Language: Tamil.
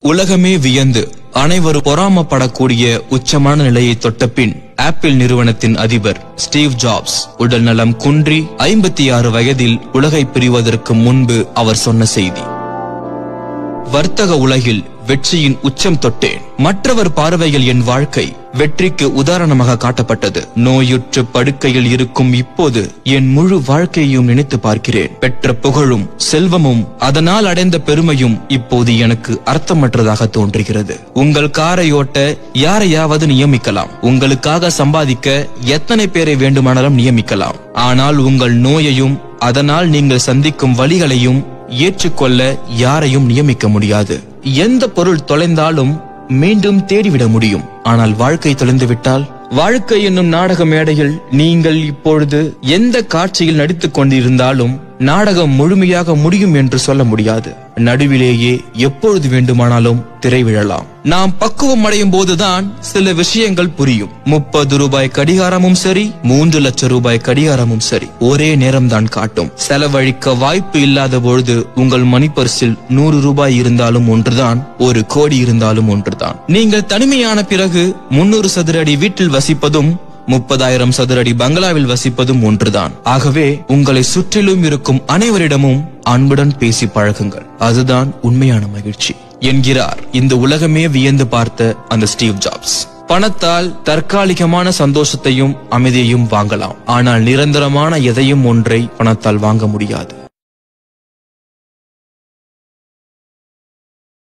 உலகமே வியந்து அனைவரும் பொறாமப்படக்கூடிய உச்சமான நிலையை தொட்ட பின் ஆப்பிள் நிறுவனத்தின் அதிபர் ஸ்டீவ் ஜாப்ஸ் உடல் நலம் குன்றி ஐம்பத்தி ஆறு வயதில் உலகை பிரிவதற்கு முன்பு அவர் சொன்ன செய்தி. வர்த்தக உலகில் வெற்றியின் உச்சம் தொட்டேன். மற்றவர் பார்வையில் என் வாழ்க்கை வெற்றிக்கு உதாரணமாக காட்டப்பட்டது. நோயுற்று படுக்கையில் இருக்கும் இப்போது என் முழு வாழ்க்கையையும் நினைத்து பார்க்கிறேன். பெற்ற புகழும் செல்வமும் அதனால் அடைந்த பெருமையும் இப்போது எனக்கு அர்த்தமற்றதாக தோன்றுகிறது. உங்கள் காரை ஓட்ட யாரையாவது நியமிக்கலாம். உங்களுக்காக சம்பாதிக்க எத்தனை பேரை வேண்டுமானாலும் நியமிக்கலாம். ஆனால் உங்கள் நோயையும் அதனால் நீங்கள் சந்திக்கும் வழிகளையும் ஏற்றுக்கொள்ள யாரையும் நியமிக்க முடியாது. எந்த பொருள் தொலைந்தாலும் மீண்டும் தேடிவிட முடியும். ஆனால் வாழ்க்கை தொலைந்துவிட்டால் வாழ்க்கை என்னும் நாடக மேடையில் நீங்கள் இப்பொழுது எந்த காட்சியில் நடித்துக் கொண்டிருந்தாலும் நாடகம் முழுமையாக முடியும் என்று சொல்ல முடியாது. நடுவிலேயே எப்பொழுது வேண்டுமானாலும் திரை விழலாம் நாம் பக்குவம் அடையும் போதுதான் சில விஷயங்கள் புரியும். முப்பது ரூபாய் கடிகாரமும் சரி மூன்று லட்சம் ரூபாய் கடிகாரமும் சரி. ஒரே நேரம் தான் காட்டும். செலவழிக்க வாய்ப்பு இல்லாத பொழுது உங்கள் மணிப்பரிசில் நூறு ரூபாய் இருந்தாலும் ஒன்றுதான் ஒரு கோடி இருந்தாலும் ஒன்றுதான். நீங்கள் தனிமையான பிறகு முன்னூறு சதுர அடி வீட்டில் வசிப்பதும் முப்பதாயிரம் சதுரடி பங்களாவில் வசிப்பதும் ஒன்றுதான். ஆகவே உங்களை சுற்றிலும் இருக்கும் அனைவரிடமும் அன்புடன் பேசி பழகுங்கள். அதுதான் உண்மையான மகிழ்ச்சி. என்கிறார் இந்த உலகமே வியந்து பார்த்த அந்த ஸ்டீவ் ஜாப்ஸ். பணத்தால் தற்காலிகமான சந்தோஷத்தையும் அமைதியையும் வாங்கலாம். ஆனால் நிரந்தரமான எதையும் ஒன்றை பணத்தால் வாங்க முடியாது.